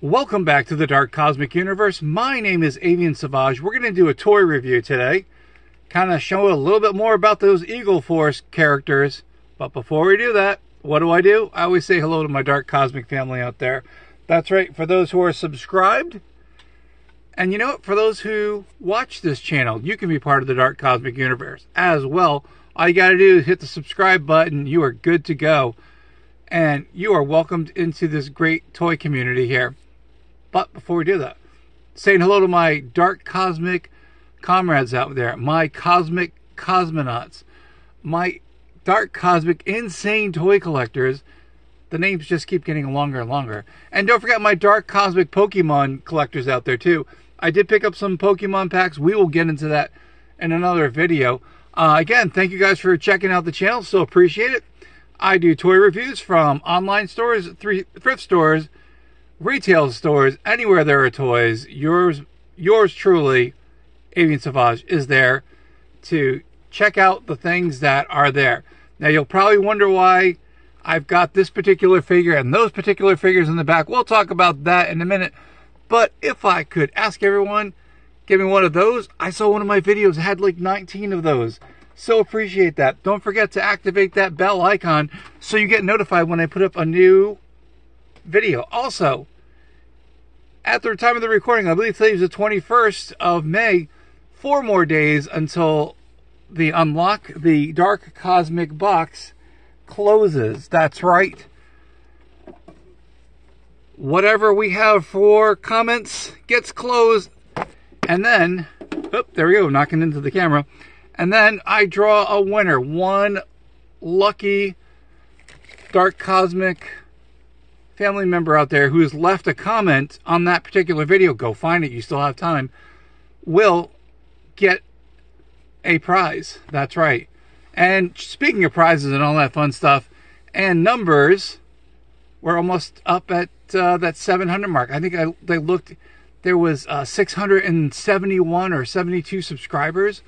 Welcome back to the Dark Cosmic Universe. My name is Avian Savage. We're going to do a toy review today. Kind of show a little bit more about those Eagle Force characters. But before we do that, what do I do? I always say hello to my Dark Cosmic family out there. That's right, for those who are subscribed. And you know what? For those who watch this channel, you can be part of the Dark Cosmic Universe as well. All you got to do is hit the subscribe button. You are good to go. And you are welcomed into this great toy community here. But before we do that, saying hello to my dark cosmic comrades out there, my cosmic cosmonauts, my dark cosmic insane toy collectors. The names just keep getting longer and longer. And don't forget my dark cosmic Pokemon collectors out there too. I did pick up some Pokemon packs. We will get into that in another video. Uh, again, thank you guys for checking out the channel. So appreciate it. I do toy reviews from online stores, thrift stores, retail stores, anywhere there are toys, yours yours truly, Avian Savage, is there to check out the things that are there. Now you'll probably wonder why I've got this particular figure and those particular figures in the back. We'll talk about that in a minute. But if I could ask everyone, give me one of those. I saw one of my videos had like 19 of those. So appreciate that. Don't forget to activate that bell icon so you get notified when I put up a new video. Also, at the time of the recording, I believe today is the 21st of May, four more days until the unlock the dark cosmic box closes. That's right. Whatever we have for comments gets closed. And then, oh, there we go, knocking into the camera. And then I draw a winner. One lucky dark cosmic family member out there who has left a comment on that particular video, go find it, you still have time, will get a prize. That's right. And speaking of prizes and all that fun stuff and numbers, we're almost up at uh, that 700 mark. I think I, they looked, there was uh, 671 or 72 subscribers.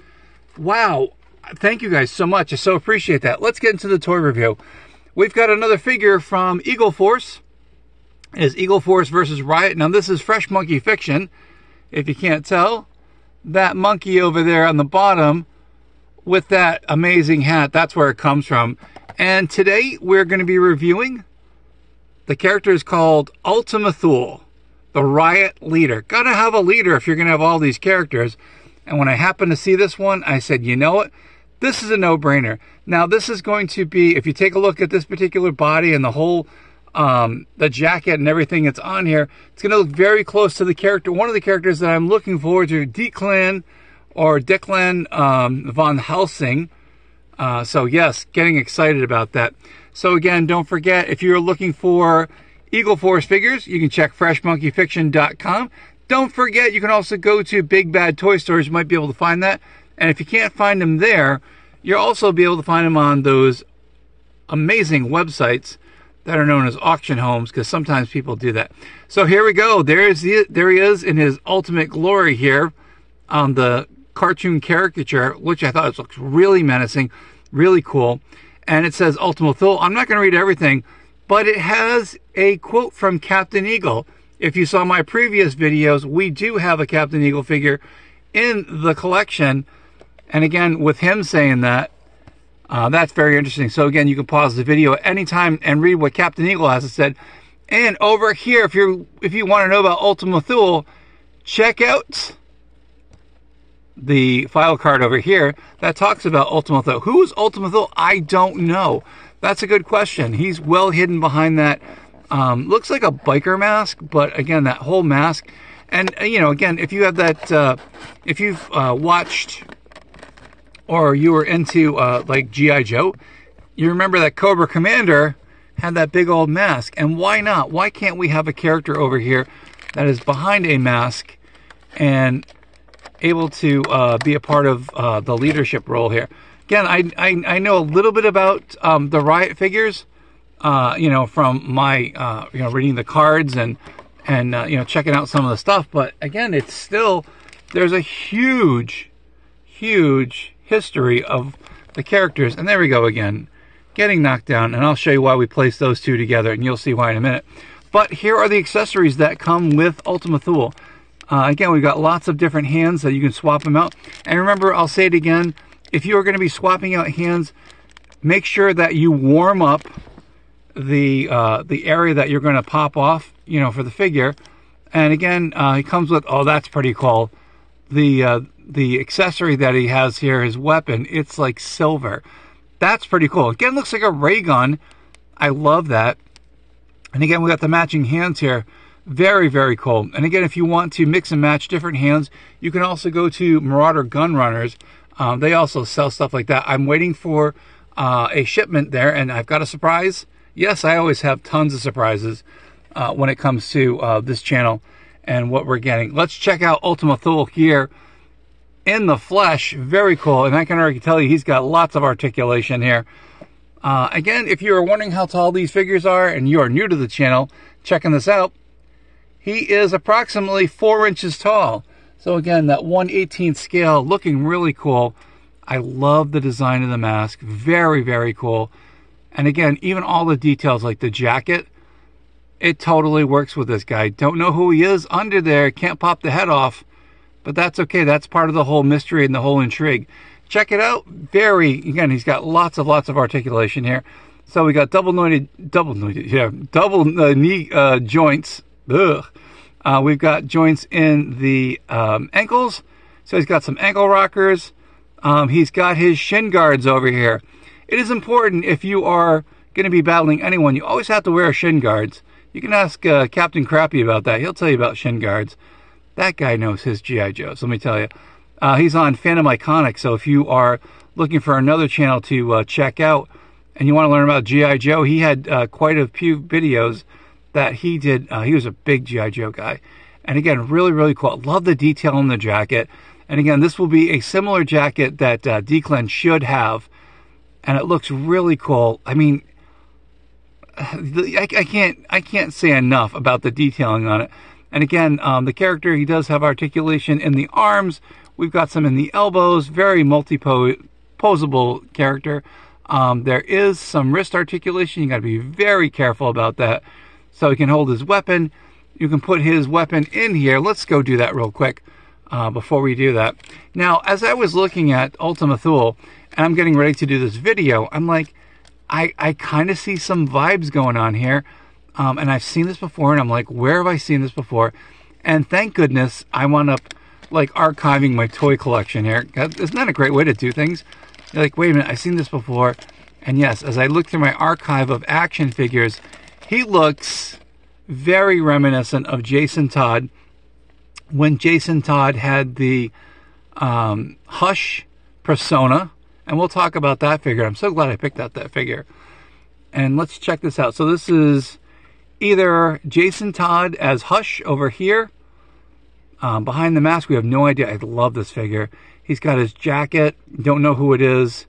Wow. Thank you guys so much. I so appreciate that. Let's get into the toy review. We've got another figure from Eagle Force is Eagle Force versus Riot. Now, this is Fresh Monkey Fiction, if you can't tell. That monkey over there on the bottom with that amazing hat, that's where it comes from. And today we're going to be reviewing the character is called Ultima Thule, the Riot leader. Gotta have a leader if you're going to have all these characters. And when I happened to see this one, I said, you know what? This is a no-brainer. Now, this is going to be, if you take a look at this particular body and the whole um, the jacket and everything that's on here, it's going to look very close to the character. One of the characters that I'm looking forward to, Declan or Declan um, von Helsing. Uh, so yes, getting excited about that. So again, don't forget, if you're looking for Eagle Force figures, you can check freshmonkeyfiction.com. Don't forget, you can also go to Big Bad Toy Stores. You might be able to find that. And if you can't find them there, you'll also be able to find them on those amazing websites that are known as auction homes because sometimes people do that. So here we go. There's the, there he is in his ultimate glory here on the cartoon caricature, which I thought looks really menacing, really cool. And it says Ultima Thule. I'm not going to read everything, but it has a quote from Captain Eagle. If you saw my previous videos, we do have a Captain Eagle figure in the collection. And again, with him saying that, uh, that's very interesting. So again, you can pause the video at any time and read what Captain Eagle has said. And over here, if you if you want to know about Ultima Thule, check out the file card over here that talks about Ultima Thule. Who is Ultima Thule? I don't know. That's a good question. He's well hidden behind that. Um, looks like a biker mask, but again, that whole mask. And, uh, you know, again, if you have that, uh, if you've uh, watched or you were into uh, like G.I. Joe, you remember that Cobra Commander had that big old mask. And why not? Why can't we have a character over here that is behind a mask and able to uh, be a part of uh, the leadership role here? Again, I, I, I know a little bit about um, the Riot figures, uh, you know, from my, uh, you know, reading the cards and, and uh, you know, checking out some of the stuff. But again, it's still, there's a huge, huge history of the characters. And there we go again, getting knocked down. And I'll show you why we placed those two together, and you'll see why in a minute. But here are the accessories that come with Ultima Thule. Uh, again, we've got lots of different hands that you can swap them out. And remember, I'll say it again, if you are going to be swapping out hands, make sure that you warm up the uh, the area that you're going to pop off, you know, for the figure. And again, uh, he comes with, oh, that's pretty cool. The uh, the accessory that he has here, his weapon, it's like silver. That's pretty cool. Again, looks like a ray gun. I love that. And again, we got the matching hands here. Very, very cool. And again, if you want to mix and match different hands, you can also go to Marauder Gun Runners. Um, they also sell stuff like that. I'm waiting for uh, a shipment there, and I've got a surprise. Yes, I always have tons of surprises uh, when it comes to uh, this channel and what we're getting. Let's check out Ultima Thule here in the flesh. Very cool. And I can already tell you he's got lots of articulation here. Uh, again, if you are wondering how tall these figures are and you are new to the channel, checking this out, he is approximately four inches tall. So again, that 118th scale looking really cool. I love the design of the mask. Very, very cool. And again, even all the details like the jacket, it totally works with this guy. Don't know who he is under there. Can't pop the head off. But that's okay. That's part of the whole mystery and the whole intrigue. Check it out. Very, again, he's got lots of, lots of articulation here. So we got double jointed, double jointed, yeah, double uh, knee uh, joints. Ugh. Uh, we've got joints in the um, ankles. So he's got some ankle rockers. Um, he's got his shin guards over here. It is important if you are going to be battling anyone, you always have to wear shin guards. You can ask uh, Captain Crappy about that. He'll tell you about shin guards. That guy knows his G.I. Joes, let me tell you. Uh, he's on Phantom Iconic, so if you are looking for another channel to uh, check out and you want to learn about G.I. Joe, he had uh, quite a few videos that he did. Uh, he was a big G.I. Joe guy. And again, really, really cool. Love the detail in the jacket. And again, this will be a similar jacket that uh, Declan should have. And it looks really cool. I mean, I, I, can't I can't say enough about the detailing on it. And again, um, the character, he does have articulation in the arms, We've got some in the elbows, very multi-posable character. Um, there is some wrist articulation. You got to be very careful about that. So he can hold his weapon. You can put his weapon in here. Let's go do that real quick uh, before we do that. Now, as I was looking at Ultima Thule, and I'm getting ready to do this video, I'm like, I, I kind of see some vibes going on here. Um, and I've seen this before, and I'm like, where have I seen this before? And thank goodness I wound up like archiving my toy collection here. Isn't that a great way to do things? You're like, wait a minute, I've seen this before. And yes, as I look through my archive of action figures, he looks very reminiscent of Jason Todd when Jason Todd had the um, Hush persona. And we'll talk about that figure. I'm so glad I picked out that figure. And let's check this out. So this is either Jason Todd as Hush over here um, behind the mask, we have no idea. I love this figure. He's got his jacket. Don't know who it is.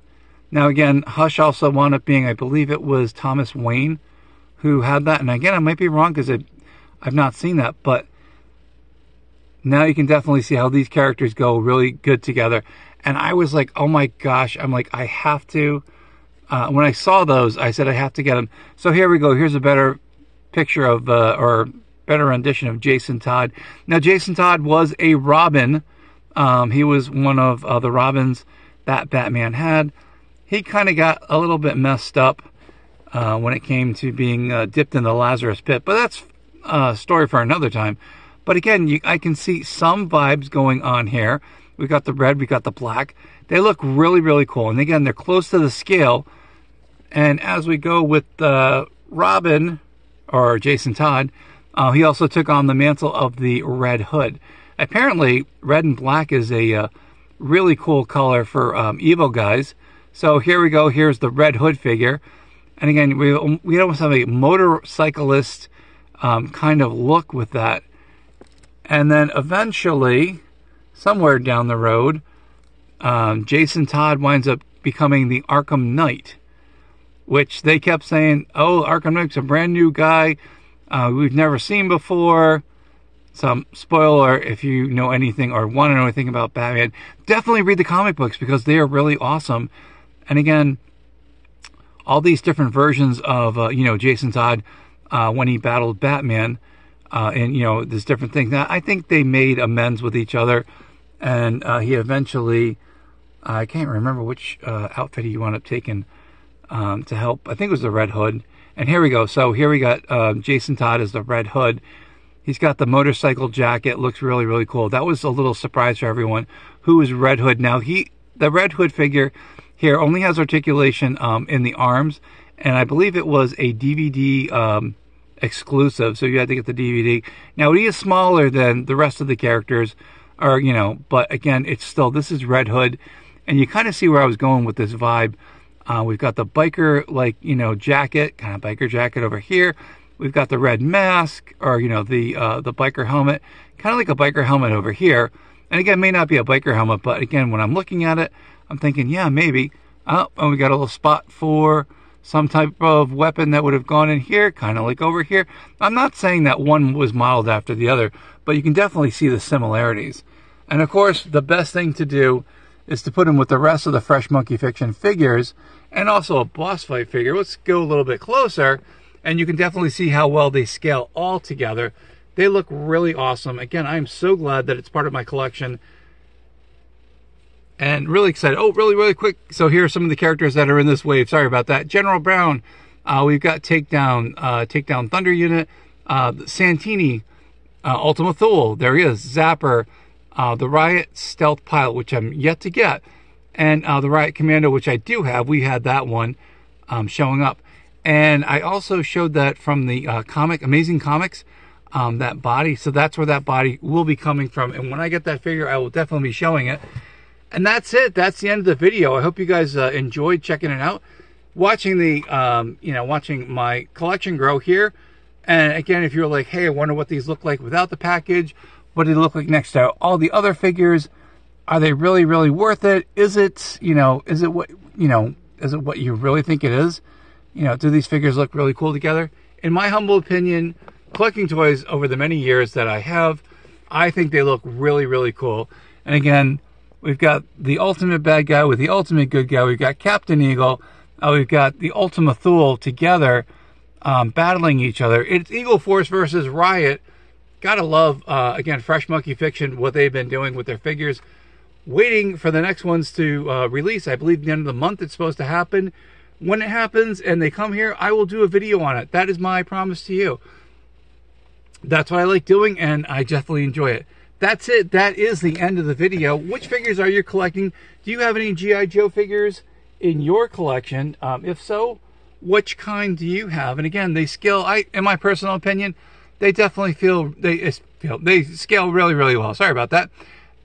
Now, again, Hush also wound up being, I believe it was Thomas Wayne who had that. And again, I might be wrong because I've not seen that. But now you can definitely see how these characters go really good together. And I was like, oh my gosh. I'm like, I have to. Uh, when I saw those, I said, I have to get them. So here we go. Here's a better picture of, uh, or better rendition of Jason Todd. Now, Jason Todd was a Robin. Um, he was one of uh, the Robins that Batman had. He kind of got a little bit messed up uh, when it came to being uh, dipped in the Lazarus pit, but that's a story for another time. But again, you, I can see some vibes going on here. We got the red, we got the black. They look really, really cool. And again, they're close to the scale. And as we go with uh, Robin or Jason Todd, uh, he also took on the mantle of the Red Hood. Apparently, red and black is a uh, really cool color for um, evil guys. So here we go. Here's the Red Hood figure. And again, we, we almost have a motorcyclist um, kind of look with that. And then eventually, somewhere down the road, um, Jason Todd winds up becoming the Arkham Knight, which they kept saying, oh, Arkham Knight's a brand new guy uh, we've never seen before. Some spoiler if you know anything or want to know anything about Batman, definitely read the comic books because they are really awesome. And again, all these different versions of uh, you know Jason Todd, uh, when he battled Batman. Uh, and, you know, there's different things. Now, I think they made amends with each other. And uh, he eventually, I can't remember which uh, outfit he wound up taking um, to help. I think it was the Red Hood. And here we go. So here we got um, Jason Todd as the Red Hood. He's got the motorcycle jacket. Looks really, really cool. That was a little surprise for everyone. Who is Red Hood? Now, he the Red Hood figure here only has articulation um, in the arms. And I believe it was a DVD um, exclusive. So you had to get the DVD. Now, he is smaller than the rest of the characters. Or, you know, but again, it's still, this is Red Hood. And you kind of see where I was going with this vibe. Uh, we've got the biker, like, you know, jacket, kind of biker jacket over here. We've got the red mask, or, you know, the uh, the biker helmet, kind of like a biker helmet over here. And again, may not be a biker helmet, but again, when I'm looking at it, I'm thinking, yeah, maybe. Oh, and we got a little spot for some type of weapon that would have gone in here, kind of like over here. I'm not saying that one was modeled after the other, but you can definitely see the similarities. And of course, the best thing to do is to put them with the rest of the Fresh Monkey Fiction figures and also a boss fight figure. Let's go a little bit closer and you can definitely see how well they scale all together. They look really awesome. Again, I'm so glad that it's part of my collection and really excited. Oh, really, really quick. So here are some of the characters that are in this wave. Sorry about that. General Brown. Uh, we've got Takedown, uh, Takedown Thunder Unit, uh, Santini, uh, Ultima Thule. There he is. Zapper, uh, the Riot Stealth Pilot, which I'm yet to get, and uh, the Riot Commando, which I do have. We had that one um, showing up. And I also showed that from the uh, comic, Amazing Comics, um, that body. So that's where that body will be coming from. And when I get that figure, I will definitely be showing it. And that's it. That's the end of the video. I hope you guys uh, enjoyed checking it out. Watching the, um, you know, watching my collection grow here. And again, if you're like, hey, I wonder what these look like without the package. What do they look like next to all the other figures? Are they really, really worth it? Is it, you know, is it what, you know, is it what you really think it is? You know, do these figures look really cool together? In my humble opinion, collecting toys over the many years that I have, I think they look really, really cool. And again, we've got the ultimate bad guy with the ultimate good guy. We've got Captain Eagle. Uh, we've got the Ultima Thule together, um, battling each other. It's Eagle Force versus Riot. Gotta love, uh, again, Fresh Monkey Fiction, what they've been doing with their figures. Waiting for the next ones to uh, release. I believe the end of the month it's supposed to happen when it happens and they come here, I will do a video on it. That is my promise to you. That's what I like doing, and I definitely enjoy it. That's it. That is the end of the video. Which figures are you collecting? Do you have any G.I. Joe figures in your collection? Um, if so, which kind do you have? And again, they scale, I, in my personal opinion, they definitely feel, they feel, they scale really, really well. Sorry about that.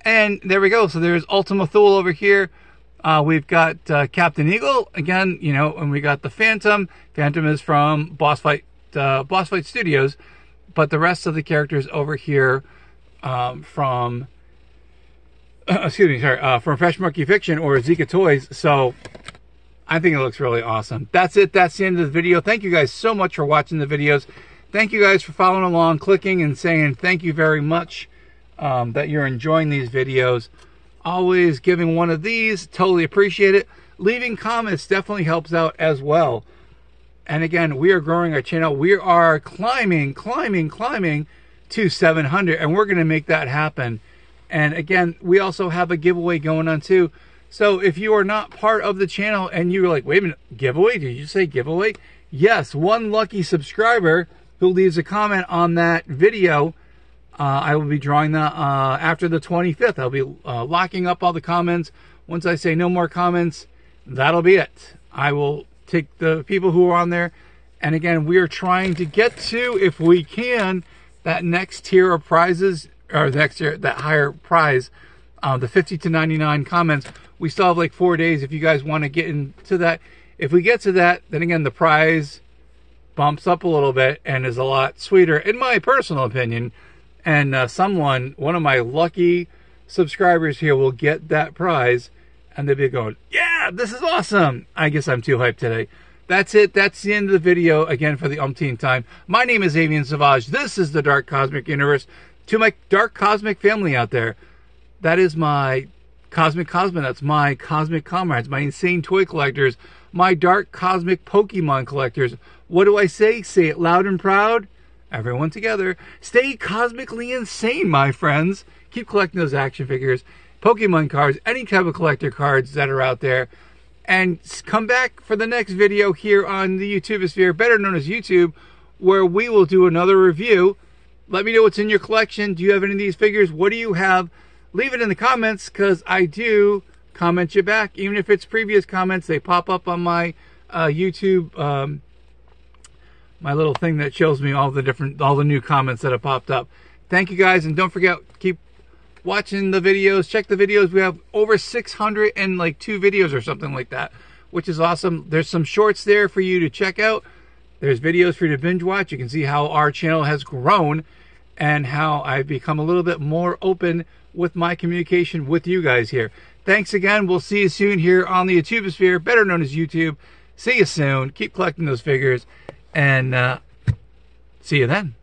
And there we go. So there's Ultima Thule over here. Uh, we've got uh, Captain Eagle again, you know, and we got the Phantom. Phantom is from Boss Fight, uh, Boss Fight Studios, but the rest of the characters over here um, from, excuse me, sorry, uh, from Fresh Monkey Fiction or Zica Toys. So I think it looks really awesome. That's it. That's the end of the video. Thank you guys so much for watching the videos. Thank you guys for following along, clicking, and saying thank you very much um, that you're enjoying these videos always giving one of these. Totally appreciate it. Leaving comments definitely helps out as well. And again, we are growing our channel. We are climbing, climbing, climbing to 700, and we're going to make that happen. And again, we also have a giveaway going on too. So if you are not part of the channel and you're like, wait a minute, giveaway? Did you say giveaway? Yes, one lucky subscriber who leaves a comment on that video uh, I will be drawing that uh, after the 25th. I'll be uh, locking up all the comments. Once I say no more comments, that'll be it. I will take the people who are on there. And again, we are trying to get to, if we can, that next tier of prizes, or the next tier, that higher prize, uh, the 50 to 99 comments. We still have like four days if you guys want to get into that. If we get to that, then again, the prize bumps up a little bit and is a lot sweeter, in my personal opinion, and uh, someone, one of my lucky subscribers here will get that prize and they'll be going, yeah, this is awesome. I guess I'm too hyped today. That's it. That's the end of the video again for the umpteenth time. My name is Avian Savage. This is the Dark Cosmic Universe. To my Dark Cosmic family out there, that is my Cosmic Cosmonauts, my Cosmic Comrades, my Insane Toy Collectors, my Dark Cosmic Pokemon Collectors, What do I say? Say it loud and proud. Everyone together. Stay cosmically insane, my friends. Keep collecting those action figures, Pokemon cards, any type of collector cards that are out there. And come back for the next video here on the YouTubesphere, better known as YouTube, where we will do another review. Let me know what's in your collection. Do you have any of these figures? What do you have? Leave it in the comments because I do comment you back. Even if it's previous comments, they pop up on my uh, YouTube, um, my little thing that shows me all the different, all the new comments that have popped up. Thank you guys, and don't forget, keep watching the videos. Check the videos. We have over 600 and like two videos or something like that, which is awesome. There's some shorts there for you to check out. There's videos for you to binge watch. You can see how our channel has grown and how I've become a little bit more open with my communication with you guys here. Thanks again. We'll see you soon here on the YouTubesphere, better known as YouTube. See you soon. Keep collecting those figures and uh, see you then.